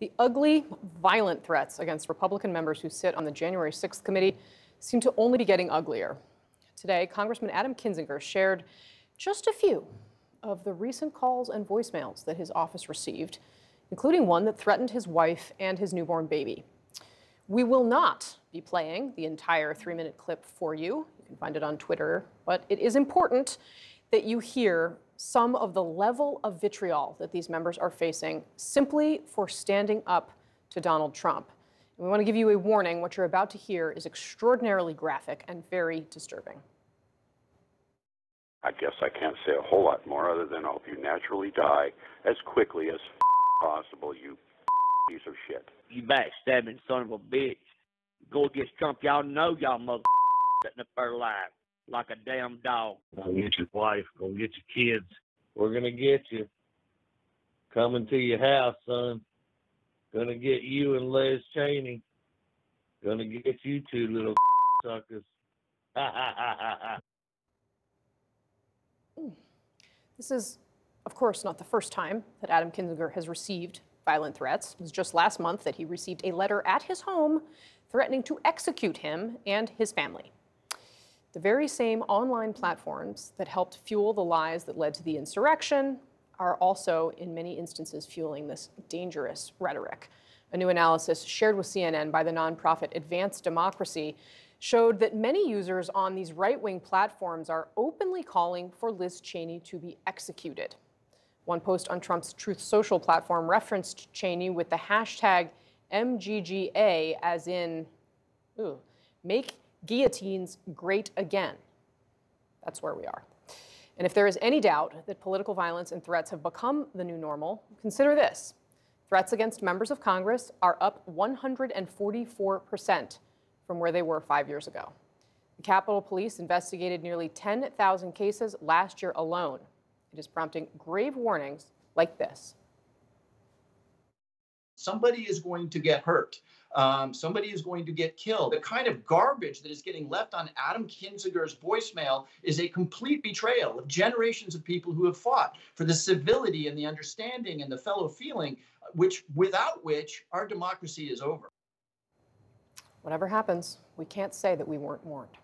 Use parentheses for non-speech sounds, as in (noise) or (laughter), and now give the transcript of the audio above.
The ugly, violent threats against Republican members who sit on the January 6th committee seem to only be getting uglier. Today, Congressman Adam Kinzinger shared just a few of the recent calls and voicemails that his office received, including one that threatened his wife and his newborn baby. We will not be playing the entire three minute clip for you. You can find it on Twitter, but it is important that you hear some of the level of vitriol that these members are facing simply for standing up to Donald Trump. And we want to give you a warning. What you're about to hear is extraordinarily graphic and very disturbing. I guess I can't say a whole lot more other than I hope you naturally die as quickly as possible, you piece of shit. You backstabbing son of a bitch. Go against Trump, y'all know y'all mother (laughs) setting up our line like a damn dog. Go get your wife. Go get your kids. We're gonna get you. Coming to your house, son. Gonna get you and Liz Cheney. Gonna get you two little (laughs) suckers. (laughs) This is, of course, not the first time that Adam Kinzinger has received violent threats. It was just last month that he received a letter at his home threatening to execute him and his family. The very same online platforms that helped fuel the lies that led to the insurrection are also, in many instances, fueling this dangerous rhetoric. A new analysis shared with CNN by the nonprofit Advance Democracy showed that many users on these right wing platforms are openly calling for Liz Cheney to be executed. One post on Trump's Truth Social platform referenced Cheney with the hashtag MGGA, as in, ooh, make guillotines great again. That's where we are. And if there is any doubt that political violence and threats have become the new normal, consider this. Threats against members of Congress are up 144% from where they were five years ago. The Capitol Police investigated nearly 10,000 cases last year alone. It is prompting grave warnings like this. Somebody is going to get hurt um, somebody is going to get killed. The kind of garbage that is getting left on Adam Kinzinger's voicemail is a complete betrayal of generations of people who have fought for the civility and the understanding and the fellow feeling, which without which our democracy is over. Whatever happens, we can't say that we weren't warned.